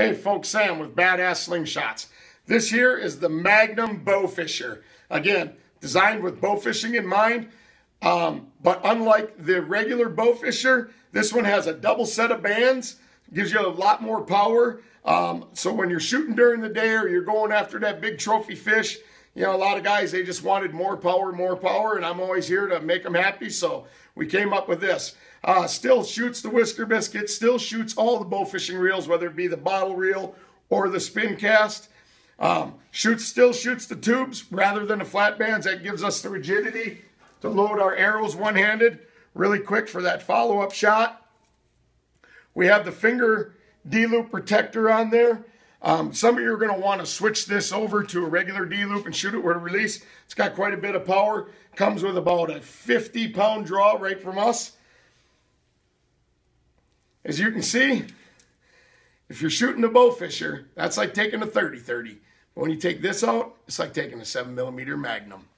Hey folks, Sam with Badass Slingshots. This here is the Magnum Bow Fisher. Again, designed with bow fishing in mind, um, but unlike the regular bow fisher, this one has a double set of bands, gives you a lot more power. Um, so when you're shooting during the day or you're going after that big trophy fish, you know, a lot of guys, they just wanted more power, more power, and I'm always here to make them happy. So we came up with this. Uh, still shoots the whisker biscuit, still shoots all the bow fishing reels, whether it be the bottle reel or the spin cast. Um, shoots still shoots the tubes rather than the flat bands. That gives us the rigidity to load our arrows one-handed really quick for that follow-up shot. We have the finger D-loop protector on there. Um, some of you are going to want to switch this over to a regular D-loop and shoot it with a release. It's got quite a bit of power. Comes with about a 50 pound draw right from us. As you can see, if you're shooting a bow fisher, that's like taking a 30-30. But when you take this out, it's like taking a 7 millimeter Magnum.